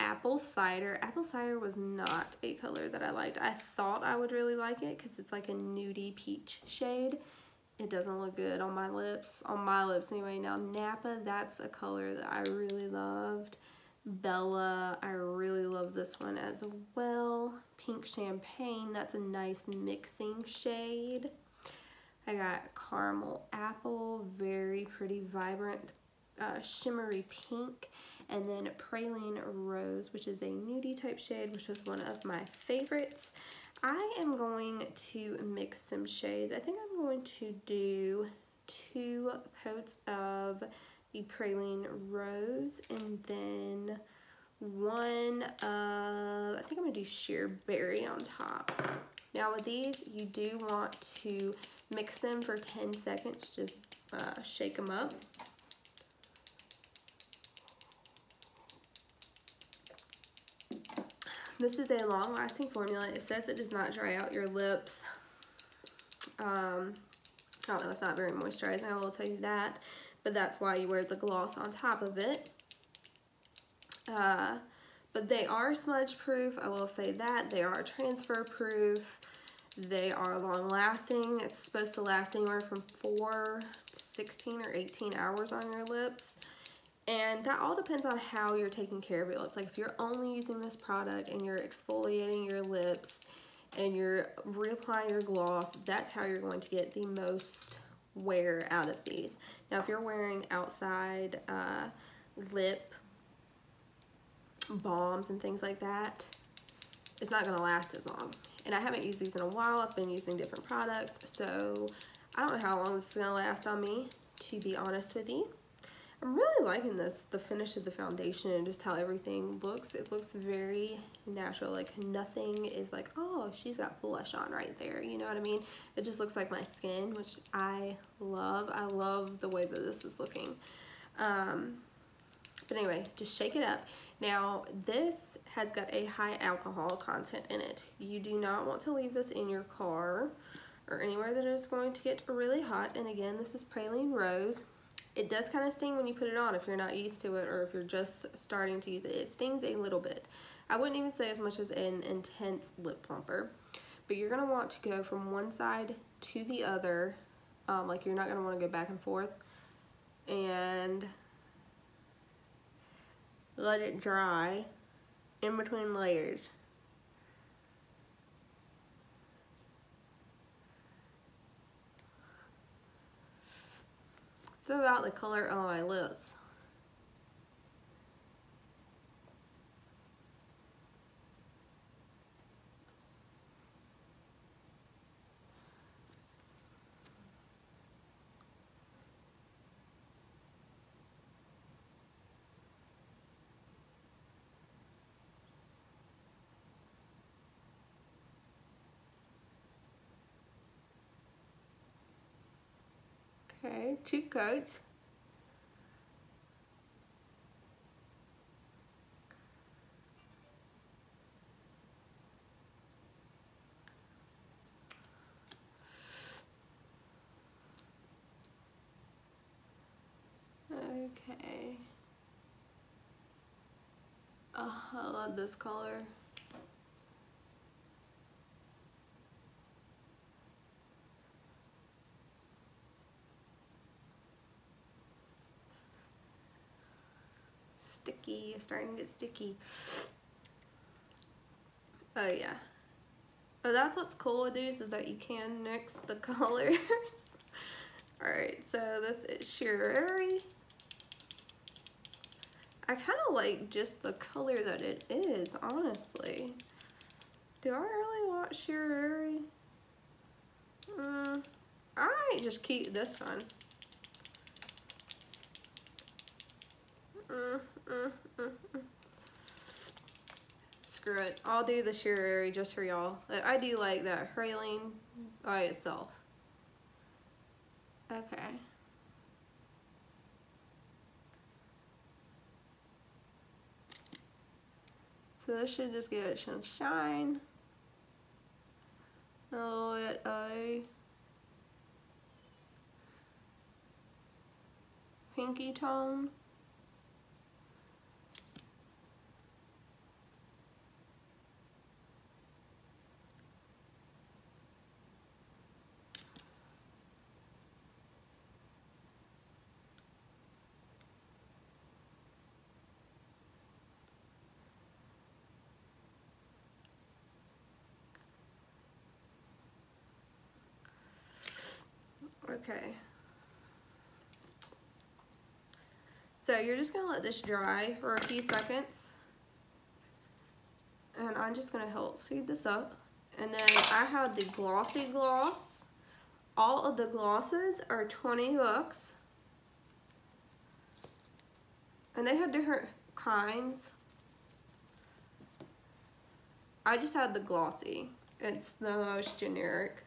apple cider. Apple cider was not a color that I liked. I thought I would really like it because it's like a nudie peach shade. It doesn't look good on my lips, on my lips anyway. Now Napa, that's a color that I really loved. Bella, I really love this one as well. Pink Champagne, that's a nice mixing shade. I got Caramel Apple, very pretty, vibrant, uh, shimmery pink and then Praline Rose, which is a nudie type shade, which was one of my favorites. I am going to mix some shades. I think I'm going to do two coats of the Praline Rose and then one of, I think I'm going to do Sheer Berry on top. Now with these, you do want to mix them for 10 seconds, just uh, shake them up. This is a long-lasting formula. It says it does not dry out your lips. Um, I don't know, it's not very moisturizing, I will tell you that. But that's why you wear the gloss on top of it. Uh, but they are smudge proof, I will say that. They are transfer proof. They are long lasting. It's supposed to last anywhere from 4 to 16 or 18 hours on your lips. And that all depends on how you're taking care of your lips. Like if you're only using this product and you're exfoliating your lips and you're reapplying your gloss, that's how you're going to get the most wear out of these. Now if you're wearing outside uh, lip balms and things like that, it's not gonna last as long. And I haven't used these in a while. I've been using different products, so I don't know how long this is gonna last on me, to be honest with you. I'm really liking this, the finish of the foundation and just how everything looks. It looks very natural, like nothing is like, oh, she's got blush on right there, you know what I mean? It just looks like my skin, which I love. I love the way that this is looking. Um, but anyway, just shake it up. Now, this has got a high alcohol content in it. You do not want to leave this in your car or anywhere that is going to get really hot. And again, this is Praline Rose. It does kind of sting when you put it on if you're not used to it or if you're just starting to use it. It stings a little bit. I wouldn't even say as much as an intense lip plumper. But you're going to want to go from one side to the other. Um, like you're not going to want to go back and forth. And let it dry in between layers. About the color on my lips. Okay, two coats. Okay. Oh, I love this color. Sticky, starting to get sticky. Oh yeah. Oh, that's what's cool with these is that you can mix the colors. Alright, so this is Sherry. I kind of like just the color that it is, honestly. Do I really want Sherry? Mm, I might just keep this one. Mm, mm, mm, mm, Screw it. I'll do the Sherry just for y'all. I do like that Praline by itself. Okay. So this should just give it some shine. A little bit of pinky tone. Okay. So you're just gonna let this dry for a few seconds. And I'm just gonna help speed this up. And then I have the Glossy Gloss. All of the glosses are 20 bucks. And they have different kinds. I just had the glossy. It's the most generic.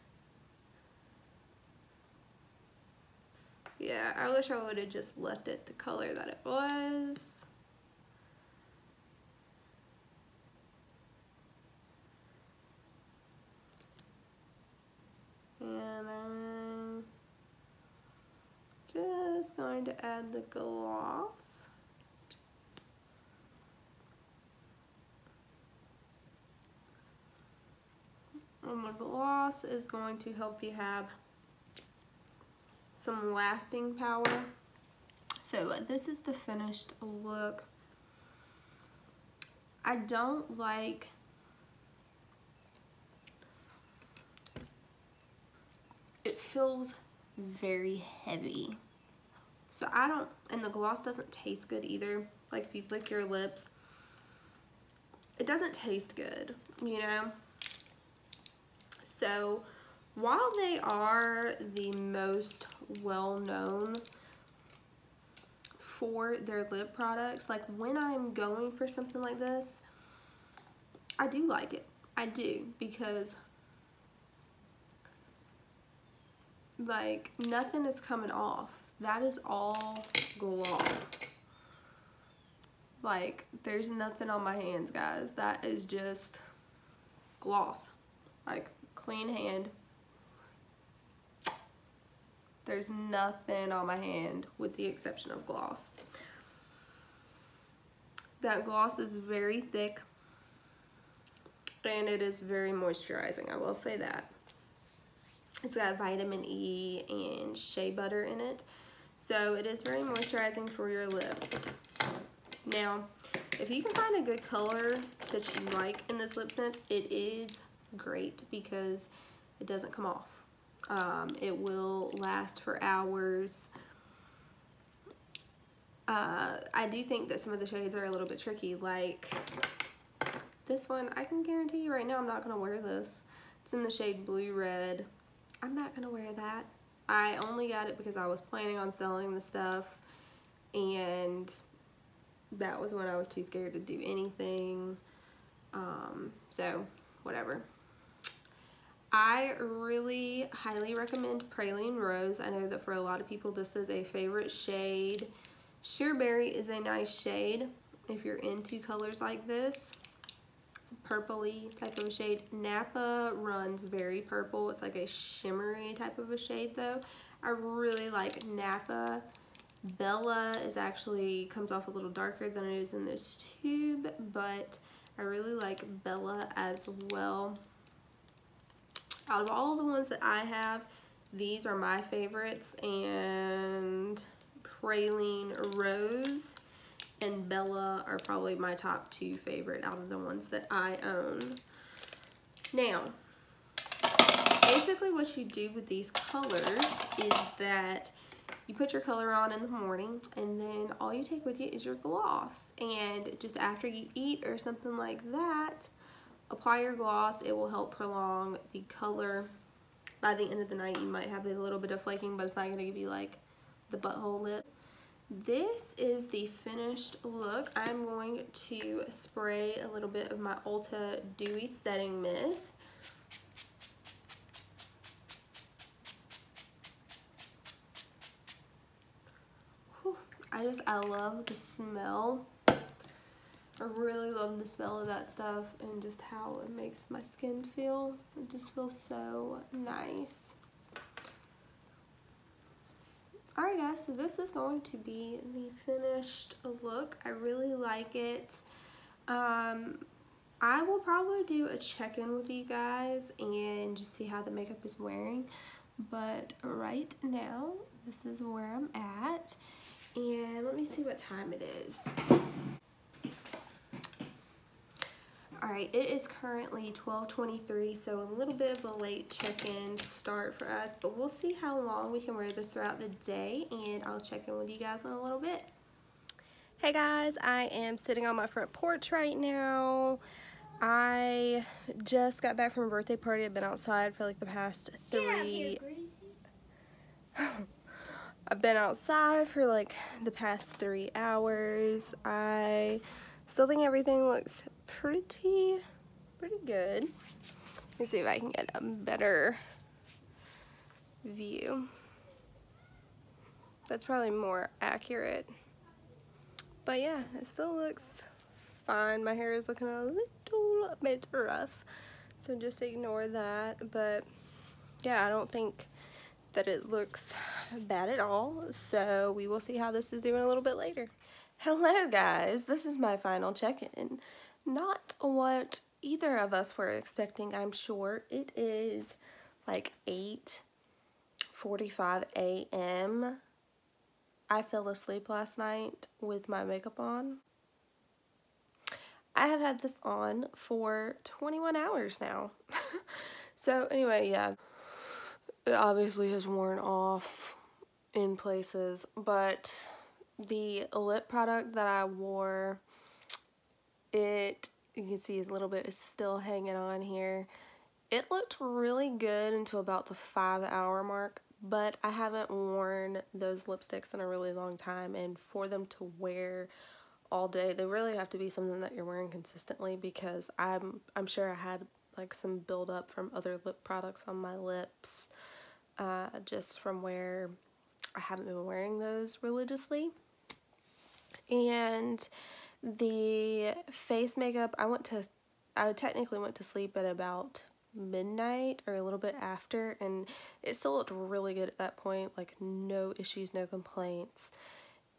Yeah, I wish I would have just left it the color that it was. And I'm just going to add the gloss. And the gloss is going to help you have some lasting power. So uh, this is the finished look. I don't like it feels very heavy. So I don't, and the gloss doesn't taste good either. Like if you lick your lips, it doesn't taste good, you know? So while they are the most well-known for their lip products, like when I'm going for something like this, I do like it. I do because like nothing is coming off. That is all gloss. Like there's nothing on my hands guys. That is just gloss. Like clean hand There's nothing on my hand with the exception of gloss. That gloss is very thick and it is very moisturizing, I will say that. It's got vitamin E and shea butter in it. So it is very moisturizing for your lips. Now, if you can find a good color that you like in this LipSense, it is great because it doesn't come off. Um, it will last for hours. Uh, I do think that some of the shades are a little bit tricky. Like this one, I can guarantee you right now I'm not going to wear this. It's in the shade Blue Red. I'm not going to wear that. I only got it because I was planning on selling the stuff and that was when I was too scared to do anything. Um, so, whatever. I really highly recommend Praline Rose. I know that for a lot of people this is a favorite shade. Sheer Berry is a nice shade if you're into colors like this. It's a purpley type of a shade. Napa runs very purple. It's like a shimmery type of a shade though. I really like Napa. Bella is actually comes off a little darker than it is in this tube, but I really like Bella as well. Out of all the ones that I have, these are my favorites, and Praline Rose and Bella are probably my top two favorite out of the ones that I own. Now, basically what you do with these colors is that you put your color on in the morning and then all you take with you is your gloss and just after you eat or something like that apply your gloss. It will help prolong the color. By the end of the night, you might have a little bit of flaking, but it's not going to give you like the butthole lip. This is the finished look. I'm going to spray a little bit of my Ulta Dewy Setting Mist. I just, I love the smell I really love the smell of that stuff and just how it makes my skin feel. It just feels so nice. Alright guys, so this is going to be the finished look. I really like it. Um, I will probably do a check-in with you guys and just see how the makeup is wearing. But right now, this is where I'm at. And let me see what time it is. Alright, it is currently 12.23, so a little bit of a late check-in start for us, but we'll see how long we can wear this throughout the day, and I'll check in with you guys in a little bit. Hey guys, I am sitting on my front porch right now. I just got back from a birthday party. I've been outside for like the past three... I've been outside for like the past three hours. I still think everything looks pretty, pretty good. Let me see if I can get a better view. That's probably more accurate. But yeah, it still looks fine. My hair is looking a little bit rough, so just ignore that. But yeah, I don't think that it looks bad at all. So we will see how this is doing a little bit later. Hello guys, this is my final check-in. Not what either of us were expecting, I'm sure. It is like 8.45 a.m. I fell asleep last night with my makeup on. I have had this on for 21 hours now. so anyway, yeah, it obviously has worn off in places, but the lip product that I wore it, you can see a little bit is still hanging on here. It looked really good until about the five hour mark, but I haven't worn those lipsticks in a really long time and for them to wear all day, they really have to be something that you're wearing consistently because I'm I'm sure I had like some buildup from other lip products on my lips uh, just from where I haven't been wearing those religiously. And the face makeup, I went to, I technically went to sleep at about midnight or a little bit after and it still looked really good at that point like no issues no complaints.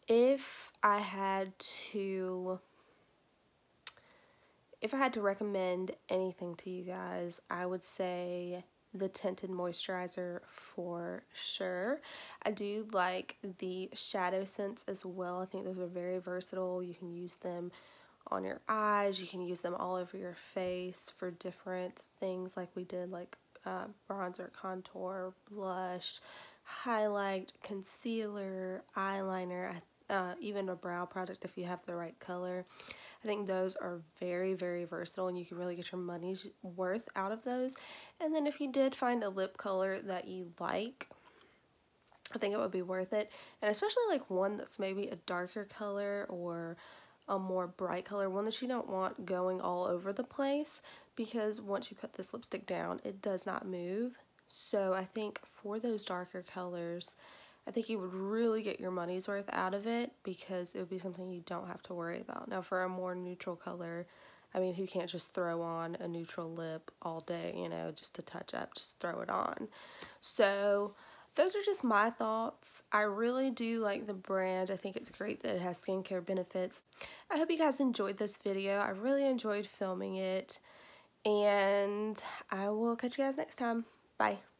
If I had to if I had to recommend anything to you guys I would say the tinted moisturizer for sure. I do like the shadow sense as well. I think those are very versatile. You can use them on your eyes. You can use them all over your face for different things like we did like uh, bronzer, contour, blush, highlight, concealer, eyeliner, uh, even a brow product if you have the right color. I think those are very, very versatile and you can really get your money's worth out of those. And then if you did find a lip color that you like, I think it would be worth it. And especially like one that's maybe a darker color or a more bright color, one that you don't want going all over the place because once you put this lipstick down, it does not move. So I think for those darker colors, I think you would really get your money's worth out of it because it would be something you don't have to worry about. Now for a more neutral color, I mean, who can't just throw on a neutral lip all day, you know, just to touch up, just throw it on. So those are just my thoughts. I really do like the brand. I think it's great that it has skincare benefits. I hope you guys enjoyed this video. I really enjoyed filming it. And I will catch you guys next time. Bye.